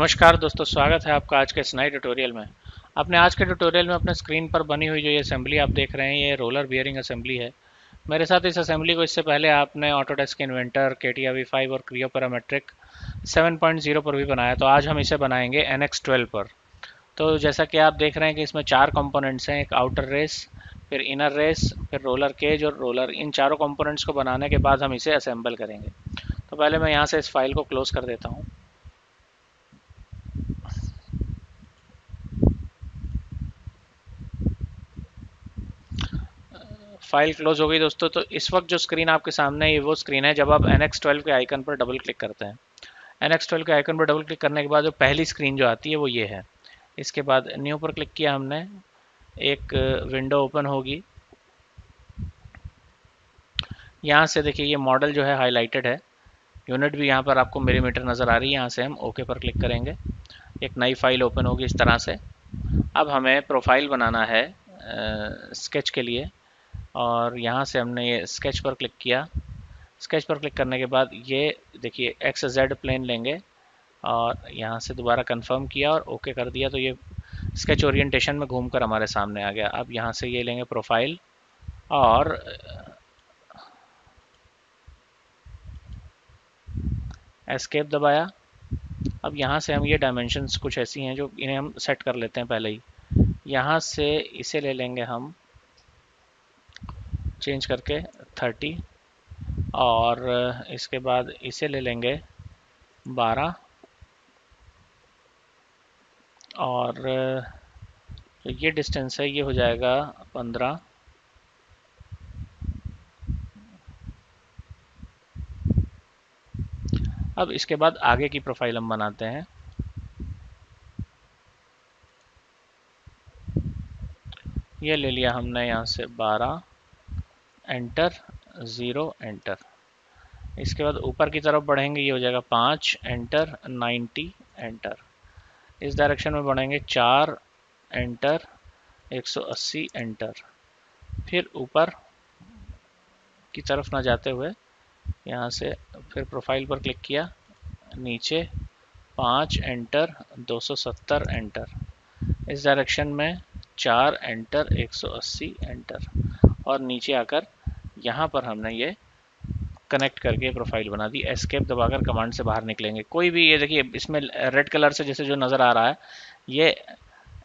नमस्कार दोस्तों, स्वागत है आपका आज के इस नए ट्यूटोरियल में। अपने आज के ट्यूटोरियल में अपने स्क्रीन पर बनी हुई जो ये असेंबली आप देख रहे हैं, ये रोलर बियरिंग असेंबली है। मेरे साथ इस असेंबली को इससे पहले आपने ऑटोडेस्क इन्वेंटर के टी वी फाइव और Creo Parametric seven point zero पर भी बनाया तो आज हम इसे बनाएँगे एन एक्स ट्वेल्व पर। तो जैसा कि आप देख रहे हैं कि इसमें चार कंपोनेंट्स हैं, एक आउटर रेस फिर इनर रेस फिर रोलर केज और रोलर इन चारों कंपोनेंट्स को बनाने के बाद हम इसे असेंबल करेंगे। तो पहले मैं यहाँ से इस फ़ाइल को क्लोज कर देता हूँ। फ़ाइल क्लोज हो गई दोस्तों तो इस वक्त जो स्क्रीन आपके सामने है, ये वो स्क्रीन है जब आप एन एक्स ट्वेल्व के आइकन पर डबल क्लिक करते हैं। एन एक्स ट्वेल्व के आइकन पर डबल क्लिक करने के बाद जो पहली स्क्रीन जो आती है वो ये है। इसके बाद न्यू पर क्लिक किया हमने, एक विंडो ओपन होगी। यहाँ से देखिए, ये मॉडल जो है हाईलाइटेड है। यूनिट भी यहाँ पर आपको मिलीमीटर नज़र आ रही है, यहाँ से हम ओके पर क्लिक करेंगे। एक नई फ़ाइल ओपन होगी इस तरह से। अब हमें प्रोफ़ाइल बनाना है स्केच के लिए। और यहाँ से हमने ये स्केच पर क्लिक किया। स्केच पर क्लिक करने के बाद ये, देखिए एक्स जेड प्लेन लेंगे और यहाँ से दोबारा कंफर्म किया और ओके कर दिया। तो ये स्केच ओरिएंटेशन में घूमकर हमारे सामने आ गया। अब यहाँ से ये लेंगे प्रोफ़ाइल और एस्केप दबाया। अब यहाँ से हम ये डायमेंशंस कुछ ऐसी हैं जो इन्हें हम सेट कर लेते हैं पहले ही। यहाँ से इसे ले लेंगे हम चेंज करके थर्टी और इसके बाद इसे ले लेंगे बारह और ये डिस्टेंस है, ये हो जाएगा पंद्रह। अब इसके बाद आगे की प्रोफ़ाइल हम बनाते हैं। ये ले लिया हमने यहाँ से बारह। एंटर ज़ीरो एंटर इसके बाद ऊपर की तरफ़ बढ़ेंगे, ये हो जाएगा पाँच एंटर नाइन्टी एंटर इस डायरेक्शन में बढ़ेंगे, चार एंटर एक सौ अस्सी एंटर फिर ऊपर की तरफ़ ना जाते हुए, यहाँ से फिर प्रोफ़ाइल पर क्लिक किया, नीचे पाँच एंटर दो सौ सत्तर एंटर इस डायरेक्शन में चार एंटर एक सौ अस्सी एंटर और नीचे आकर यहाँ पर हमने ये कनेक्ट करके प्रोफ़ाइल बना दी। एस्केप दबाकर कमांड से बाहर निकलेंगे। कोई भी ये देखिए इसमें रेड कलर से जैसे जो नज़र आ रहा है ये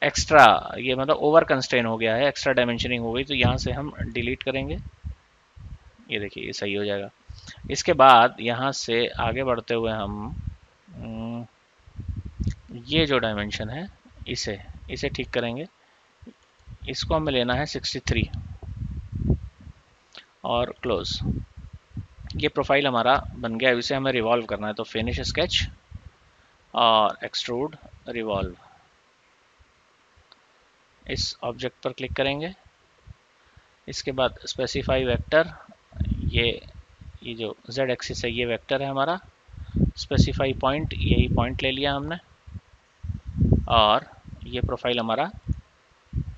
एक्स्ट्रा ये मतलब ओवर कंस्टेन हो गया है एक्स्ट्रा डायमेंशनिंग हो गई तो यहाँ से हम डिलीट करेंगे। ये देखिए ये सही हो जाएगा। इसके बाद यहाँ से आगे बढ़ते हुए हम हम्म, ये जो डायमेंशन है इसे इसे ठीक करेंगे। इसको हमें लेना है 63 और क्लोज ये प्रोफ़ाइल हमारा बन गया इसे हमें रिवॉल्व करना है तो फिनिश स्केच और एक्सट्रूड रिवॉल्व इस ऑब्जेक्ट पर क्लिक करेंगे। इसके बाद स्पेसिफाई वेक्टर ये ये जो z एक्सिस है, ये वेक्टर है हमारा। स्पेसिफाई पॉइंट यही पॉइंट ले लिया हमने। और ये प्रोफ़ाइल हमारा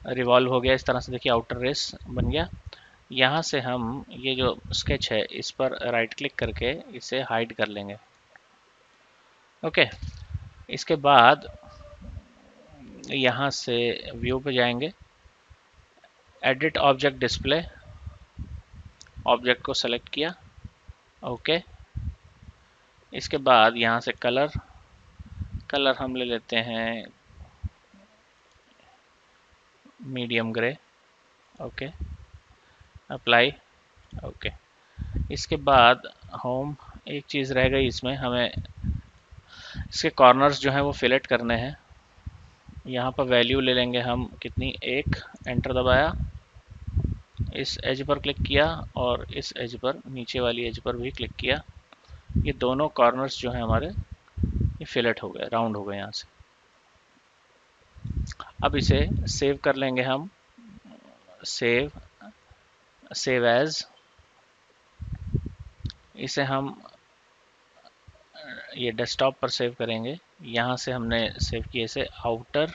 रिवॉल्व हो गया। इस तरह से देखिए आउटर रेस बन गया। यहाँ से हम ये जो स्केच है, इस पर राइट क्लिक करके इसे हाइड कर लेंगे। ओके इसके बाद यहाँ से व्यू पे जाएँगे। एडिट ऑब्जेक्ट डिस्प्ले ऑब्जेक्ट को सेलेक्ट किया। ओके इसके बाद यहाँ से कलर कलर हम ले लेते हैं medium grey okay apply okay इसके बाद होम एक चीज़ रह गई इसमें, हमें इसके कॉर्नर्स जो हैं वो फिलेट करने हैं। यहाँ पर वैल्यू ले लेंगे हम कितनी, एक एंटर दबाया, इस एज पर क्लिक किया और इस एज पर, नीचे वाली एज पर भी क्लिक किया। ये दोनों कॉर्नर्स जो हैं हमारे, ये फिलेट हो गए राउंड हो गए यहाँ से। अब इसे सेव कर लेंगे हम। सेव सेव एज इसे हम, ये डेस्कटॉप पर सेव करेंगे। यहाँ से हमने सेव किए इसे outer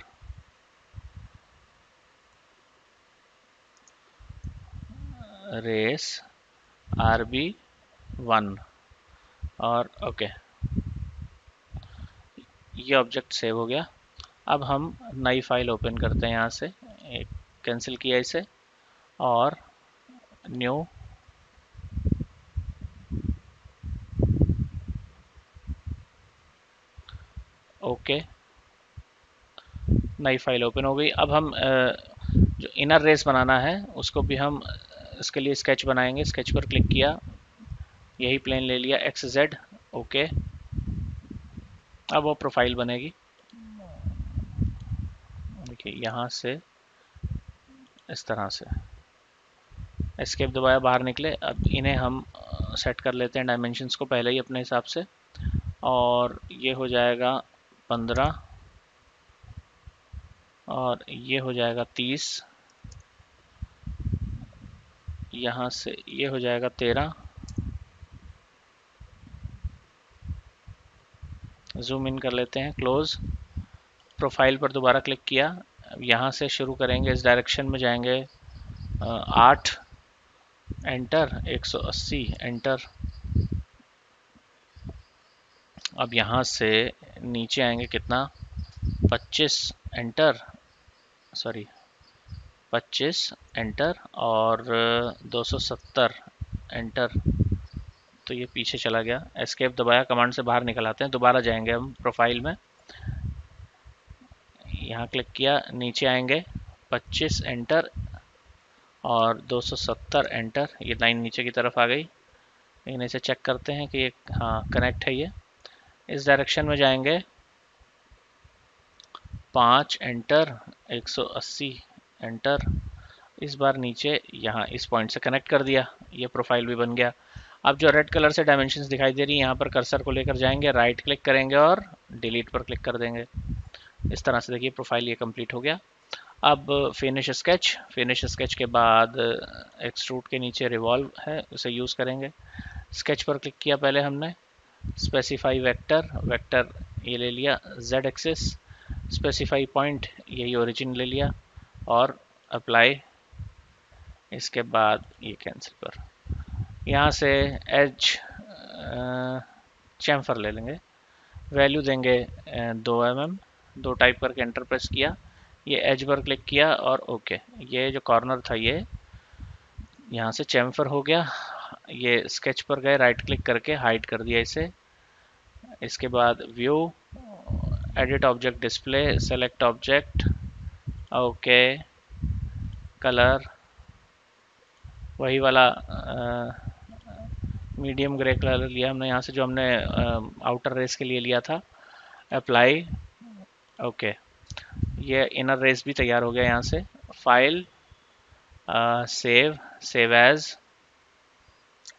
race R B one और ओके ये ऑब्जेक्ट सेव हो गया। अब हम नई फ़ाइल ओपन करते हैं यहाँ से। कैंसिल किया इसे। और न्यू ओके नई फ़ाइल ओपन हो गई। अब हम जो इनर रेस बनाना है, उसको भी हम, इसके लिए स्केच बनाएँगे। स्केच पर क्लिक किया। यही प्लेन ले लिया एक्स जेड ओके अब वो प्रोफ़ाइल बनेगी। देखिए, यहाँ से, इस तरह से। एस्केप दबाया बाहर निकले, अब इन्हें हम सेट कर लेते हैं डायमेंशंस को पहले ही अपने हिसाब से। और ये हो जाएगा पंद्रह, और ये हो जाएगा तीस, यहाँ से ये हो जाएगा तेरह। जूम इन कर लेते हैं क्लोज प्रोफ़ाइल पर दोबारा क्लिक किया यहाँ से शुरू करेंगे, इस डायरेक्शन में जाएँगे आठ। एंटर 180 एंटर अब यहाँ से नीचे आएँगे कितना? 25 एंटर सॉरी 25 एंटर और 270 एंटर तो ये पीछे चला गया। एस्केप दबाया कमांड से बाहर निकल आते हैं, दोबारा जाएँगे हम प्रोफ़ाइल में. यहाँ क्लिक किया, नीचे आएँगे. 25 एंटर और 270 एंटर ये लाइन नीचे की तरफ़ आ गई। लेकिन इसे चेक करते हैं कि ये हाँ कनेक्ट है ये। इस डायरेक्शन में जाएँगे। पाँच एंटर 180 एंटर इस बार नीचे, यहाँ, इस पॉइंट से कनेक्ट कर दिया। ये प्रोफ़ाइल भी बन गया। अब जो रेड कलर से डायमेंशन दिखाई दे रही है, यहाँ पर कर्सर को लेकर जाएँगे राइट क्लिक करेंगे और डिलीट पर क्लिक कर देंगे। इस तरह से देखिए प्रोफ़ाइल ये कंप्लीट हो गया। अब फिनिश स्केच फिनिश स्केच के बाद एक्सट्रूट के नीचे रिवॉल्व है, उसे यूज़ करेंगे। स्केच पर क्लिक किया पहले हमने। स्पेसिफाई वेक्टर वेक्टर ये ले लिया जेड एक्सिस स्पेसिफाई पॉइंट यही ओरिजिन ले लिया और अप्लाई इसके बाद ये कैंसिल पर। यहाँ से एज चैम्फर ले लेंगे। वैल्यू देंगे दो एम एम दो टाइप करके एंटर प्रेस किया। ये एज पर क्लिक किया और ओके ये जो कॉर्नर था ये, यहाँ से चैम्फर हो गया। ये स्केच पर गए राइट क्लिक करके हाइड कर दिया इसे। इसके बाद view edit object display select object okay colour वही वाला मीडियम ग्रे कलर लिया हमने। यहाँ से जो हमने आउटर रेस के लिए लिया था अप्लाई ओके ये इनर रेस भी तैयार हो गया यहाँ से। फ़ाइल सेव सेव एज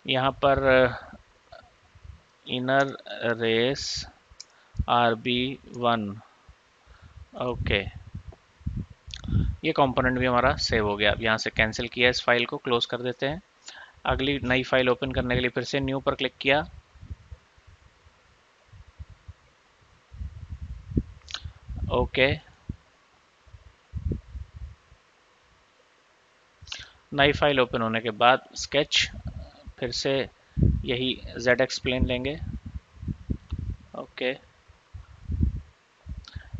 यहाँ पर inner race R B one okay ये कंपोनेंट भी हमारा सेव हो गया। अब यहाँ से कैंसिल किया इस फ़ाइल को क्लोज कर देते हैं। अगली नई फ़ाइल ओपन करने के लिए फिर से न्यू पर क्लिक किया। ओके नई फ़ाइल ओपन होने के बाद स्केच, फिर से यही जेड एक्स प्लेन लेंगे। ओके।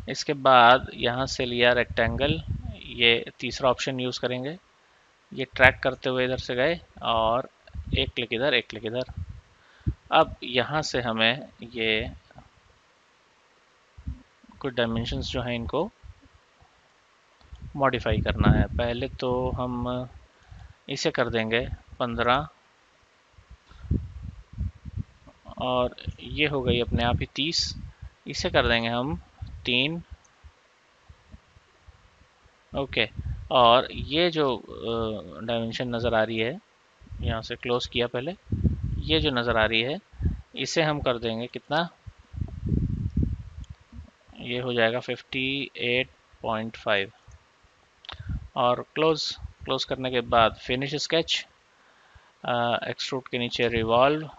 इसके बाद यहाँ से लिया रेक्टेंगल ये तीसरा ऑप्शन यूज़ करेंगे। ये ट्रैक करते हुए इधर से गए और एक क्लिक इधर, एक क्लिक इधर। अब यहाँ से हमें ये कुछ डायमेंशंस जो हैं इनको मॉडिफाई करना है। पहले तो हम इसे कर देंगे पंद्रह। और ये हो गई अपने आप ही तीस। इसे कर देंगे हम तीन। ओके, और ये जो डायमेंशन नज़र आ रही है, यहाँ से क्लोज किया पहले, ये जो नज़र आ रही है, इसे हम कर देंगे कितना? ये हो जाएगा 58.5 और क्लोज क्लोज करने के बाद फिनिश स्केच एक्सट्रूट के नीचे revolve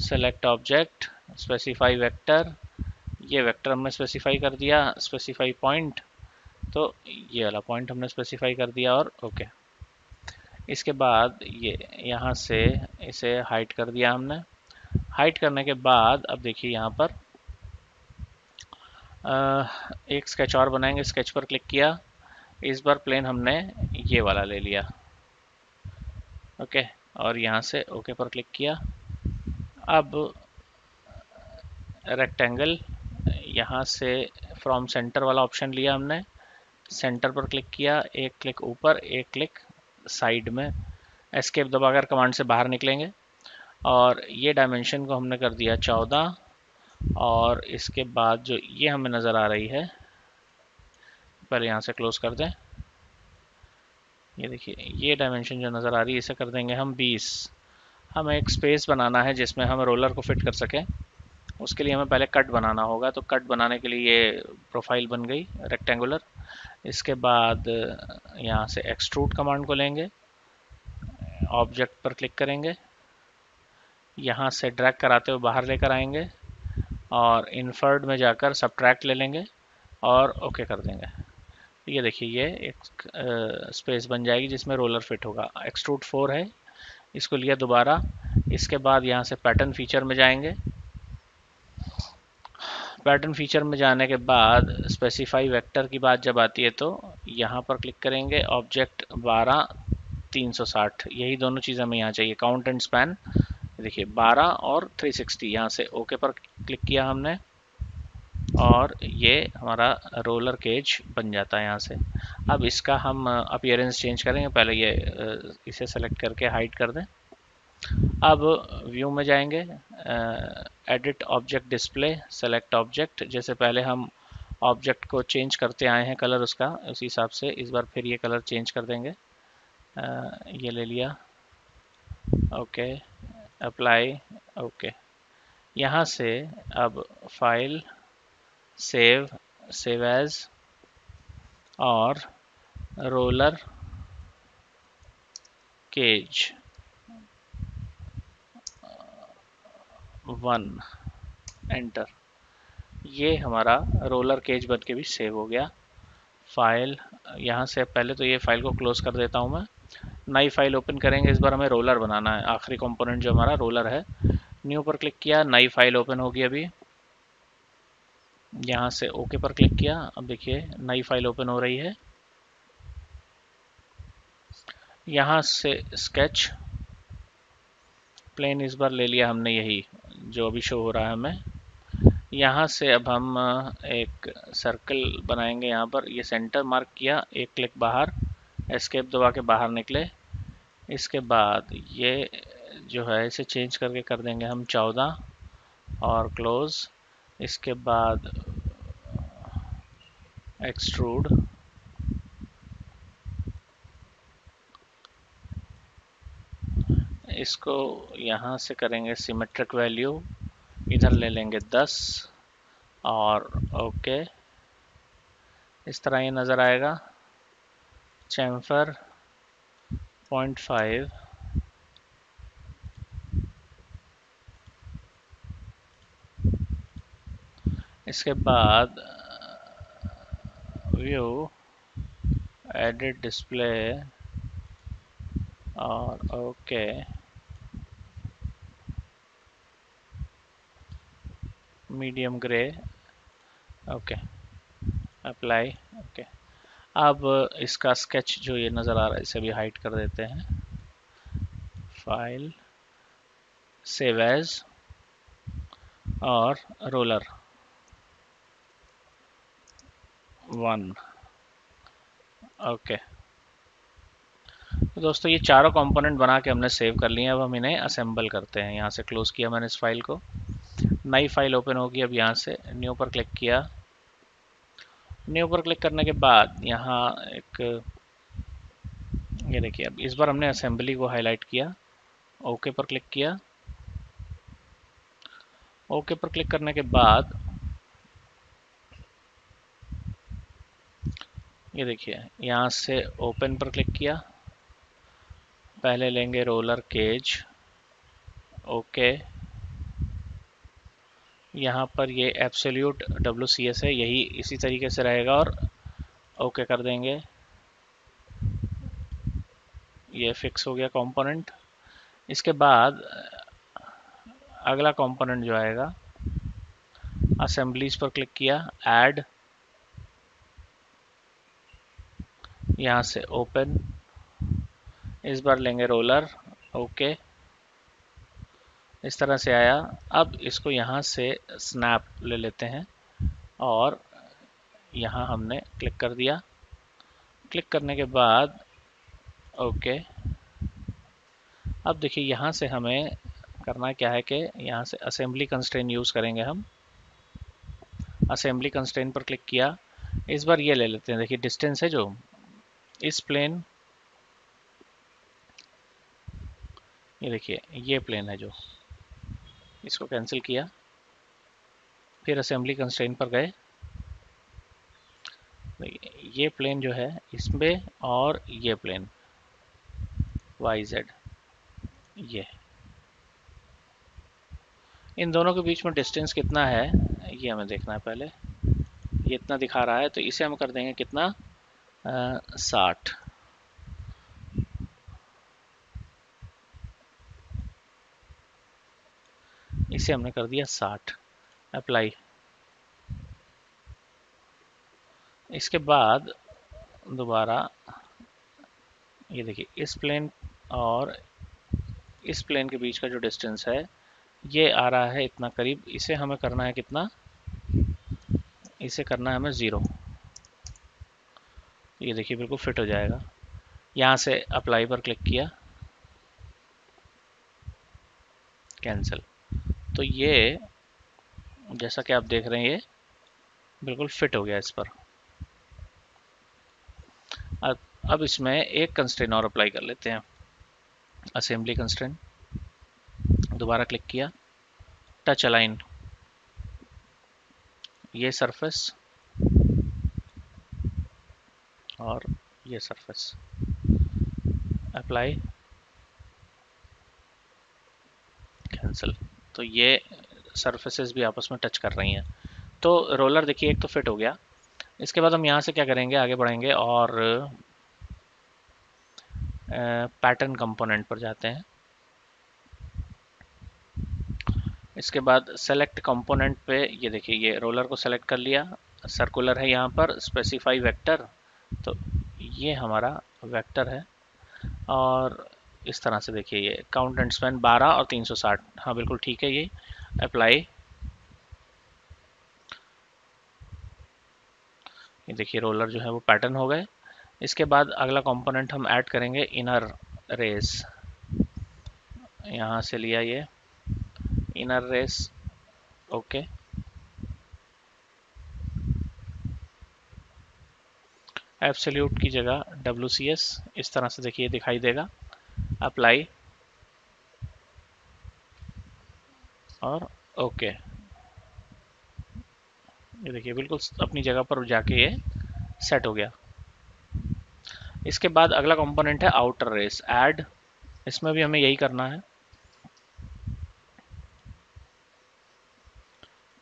select object specify vector ये वेक्टर हमने स्पेसिफाई कर दिया स्पेसिफाई पॉइंट तो ये वाला पॉइंट हमने स्पेसिफाई कर दिया और ओके इसके बाद ये, यहाँ से इसे हाइट कर दिया हमने. हाइट करने के बाद, अब देखिए यहाँ पर एक स्केच और बनाएँगे. स्केच पर क्लिक किया. इस बार प्लेन हमने ये वाला ले लिया। ओके, और यहाँ से ओके पर क्लिक किया। अब रेक्टेंगल यहाँ से फ्रॉम सेंटर वाला ऑप्शन लिया हमने। सेंटर पर क्लिक किया, एक क्लिक ऊपर, एक क्लिक साइड में। एस्केप दबाकर कमांड से बाहर निकलेंगे। और ये डायमेंशन को हमने कर दिया चौदह। और इसके बाद जो ये हमें नज़र आ रही है, पहले यहाँ से क्लोज कर दें। ये देखिए, ये डायमेंशन जो नज़र आ रही है, इसे कर देंगे हम 20 हमें एक स्पेस बनाना है जिसमें हम रोलर को फिट कर सकें। उसके लिए हमें पहले कट बनाना होगा। तो कट बनाने के लिए ये प्रोफ़ाइल बन गई रेक्टेंगुलर इसके बाद यहाँ से एक्सट्रूट कमांड को लेंगे। ऑब्जेक्ट पर क्लिक करेंगे। यहाँ से ड्रैग कराते हुए बाहर लेकर आएँगे। और इन्फर्ड में जाकर सब्ट्रैक्ट ले लेंगे। और ओके कर देंगे। ये देखिए, ये एक स्पेस बन जाएगी जिसमें रोलर फिट होगा। एक्सट्रूड फोर है, इसको लिया दोबारा। इसके बाद यहाँ से पैटर्न फीचर में जाएँगे। पैटर्न फीचर में जाने के बाद स्पेसिफाई वेक्टर की बात जब आती है तो यहाँ पर क्लिक करेंगे ऑब्जेक्ट 12 360 यही दोनों चीज़ हमें यहाँ चाहिए। काउंट एंड स्पैन देखिए 12 और 360 यहाँ से ओके पर क्लिक किया हमने। और ये हमारा रोलर केज बन जाता है यहाँ से। अब इसका हम अपियरेंस चेंज करेंगे। पहले ये इसे सेलेक्ट करके हाइड कर दें। अब व्यू में जाएँगे। Edit object display select object जैसे पहले हम ऑब्जेक्ट को चेंज करते आए हैं कलर उसका उसी हिसाब से इस बार फिर ये कलर चेंज कर देंगे। आ, ये ले लिया। Okay apply okay. यहाँ से अब फ़ाइल सेव सेव एज और रोलर केज। One, enter. ये हमारा रोलर केज बन के भी सेव हो गया। फ़ाइल, यहाँ से पहले तो ये फ़ाइल को क्लोज कर देता हूँ मैं। नई फ़ाइल ओपन करेंगे, इस बार हमें रोलर बनाना है। आखिरी कंपोनेंट जो हमारा रोलर है। न्यू पर क्लिक किया, नई फ़ाइल ओपन होगी अभी। यहाँ से ओके पर क्लिक किया। अब देखिए, नई फ़ाइल ओपन हो रही है। यहाँ से स्केच। प्लेन इस बार ले लिया हमने यही, जो अभी शो हो रहा है हमें। यहाँ से अब हम एक सर्कल बनाएँगे यहाँ पर। ये सेंटर मार्क किया, एक क्लिक बाहर, एस्केप दबा के बाहर निकले। इसके बाद ये जो है, इसे चेंज करके कर देंगे हम चौदह और क्लोज। इसके बाद uh, एक्सट्रूड इसको यहाँ से करेंगे सिमेट्रिक वैल्यू इधर ले लेंगे 10 और ओके इस तरह ये नज़र आएगा. चैम्फर 0.5 इसके बाद व्यू एडिट डिस्प्ले और okay medium grey okay apply okay अब इसका स्केच जो ये नज़र आ रहा है, इसे भी हाइट कर देते हैं. फ़ाइल सेव एज और रोलर वन ओके तो दोस्तों, ये चारों कंपोनेंट बना के हमने सेव कर लिए अब हम इन्हें असेंबल करते हैं। यहाँ से क्लोज किया मैंने इस फ़ाइल को। नई फ़ाइल ओपन होगी अब यहाँ से। न्यू पर क्लिक किया। न्यू पर क्लिक करने के बाद यहाँ एक, ये देखिए, अब इस बार हमने असेंबली को हाईलाइट किया। ओके पर क्लिक किया। ओके पर क्लिक करने के बाद ये देखिए, यहाँ से ओपन पर क्लिक किया। पहले लेंगे रोलर केज ओके यहाँ पर ये एब्सोल्यूट डब्ल्यू सी एस है, यही इसी तरीके से रहेगा और ओके कर देंगे। ये फिक्स हो गया कंपोनेंट इसके बाद, अगला कंपोनेंट जो आएगा असेंबलीज पर क्लिक किया ऐड यहाँ से ओपन इस बार लेंगे रोलर ओके इस तरह से आया. अब इसको यहाँ से स्नैप ले लेते हैं और यहाँ हमने क्लिक कर दिया. क्लिक करने के बाद ओके अब देखिए यहाँ से हमें करना क्या है कि यहाँ से असेंबली कंस्ट्रेन यूज़ करेंगे हम. असेंबली कंस्ट्रेन पर क्लिक किया. इस बार ये ले लेते हैं. देखिए डिस्टेंस है जो इस प्लेन ये देखिए, ये प्लेन है जो। इसको कैंसिल किया। फिर असेंबली कंस्ट्रेन पर गए। ये प्लेन जो है, इसमें और ये प्लेन वाई जेड ये। इन दोनों के बीच में डिस्टेंस कितना है, ये हमें देखना है पहले। ये इतना दिखा रहा है तो इसे हम कर देंगे कितना? साठ। इसे हमने कर दिया साठ। अप्लाई। इसके बाद दोबारा, ये देखिए, इस प्लेन और इस प्लेन के बीच का जो डिस्टेंस है, ये आ रहा है इतना करीब। इसे हमें करना है कितना? इसे करना है हमें ज़ीरो। ये देखिए, बिल्कुल फिट हो जाएगा। यहाँ से अप्लाई पर क्लिक किया। कैंसिल तो ये, जैसा कि आप देख रहे हैं, ये बिल्कुल फिट हो गया इस पर। अब अब इसमें एक कंस्ट्रेन और अप्लाई कर लेते हैं। असेंबली कंस्ट्रेन दोबारा क्लिक किया। टच अलाइन ये सरफेस और ये सरफेस अप्लाई कैंसिल तो ये सरफेसेस भी आपस में टच कर रही हैं. तो रोलर देखिए, एक तो फिट हो गया. इसके बाद हम यहाँ से क्या करेंगे? आगे बढ़ेंगे और पैटर्न कंपोनेंट पर जाते हैं. इसके बाद सेलेक्ट कंपोनेंट पे ये देखिए, ये रोलर को सेलेक्ट कर लिया. सर्कुलर है यहाँ पर. स्पेसिफाई वेक्टर तो ये हमारा वेक्टर है। और इस तरह से देखिए ये काउंट एंड स्पेन 12 और 360 हाँ बिल्कुल ठीक है ये। अप्लाई ये देखिए रोलर जो है वो पैटर्न हो गए। इसके बाद अगला कंपोनेंट हम ऐड करेंगे इनर रेस यहाँ से लिया ये। इनर रेस ओके एब्सोल्यूट की जगह डब्ल्यूसीएस इस तरह से देखिए, दिखाई देगा। अप्लाई और ओके ये देखिए, बिल्कुल अपनी जगह पर जाके ये सेट हो गया। इसके बाद अगला कंपोनेंट है आउटर रेस ऐड इसमें भी हमें यही करना है।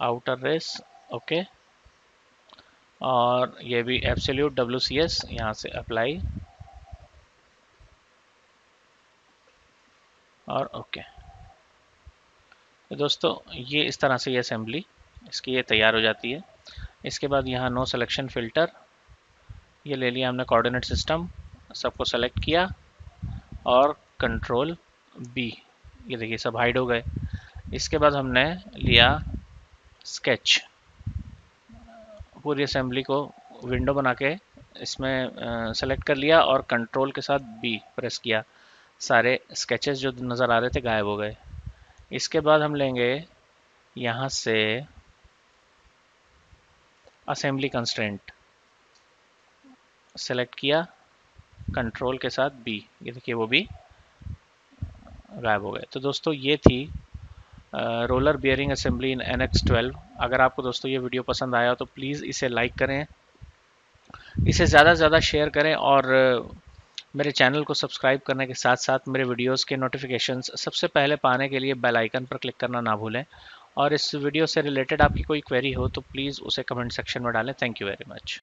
आउटर रेस ओके और ये भी एब्सोल्यूट डब्ल्यू सी एस यहाँ से अप्लाई और ओके तो दोस्तों, ये इस तरह से ये असेंबली इसकी ये तैयार हो जाती है. इसके बाद यहाँ नो सिलेक्शन फ़िल्टर ये ले लिया हमने कोऑर्डिनेट सिस्टम सबको सेलेक्ट किया. और कंट्रोल बी ये देखिए, सब हाइड हो गए. इसके बाद हमने लिया स्केच पूरी असेंबली को विंडो बना के इसमें सेलेक्ट कर लिया और कंट्रोल के साथ बी प्रेस किया। सारे स्केचेस जो नज़र आ रहे थे गायब हो गए। इसके बाद हम लेंगे यहाँ से असेंबली कंस्टेंट सेलेक्ट किया कंट्रोल के साथ बी ये देखिए वो भी गायब हो गए। तो दोस्तों, ये थी roller bearing assembly in N X twelve. अगर आपको दोस्तों ये वीडियो पसंद आया तो प्लीज़ इसे लाइक करें, इसे ज़्यादा से ज़्यादा शेयर करें और मेरे चैनल को सब्सक्राइब करने के साथ साथ मेरे वीडियोस के नोटिफिकेशंस सबसे पहले पाने के लिए बेल आइकन पर क्लिक करना ना भूलें। और इस वीडियो से रिलेटेड आपकी कोई क्वेरी हो तो प्लीज़ उसे कमेंट सेक्शन में डालें। Thank you very much.